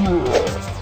Ooh.